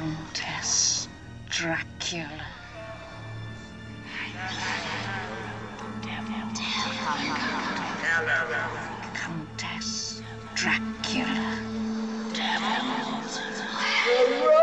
Countess Dracula. Countess Dracula. Devil.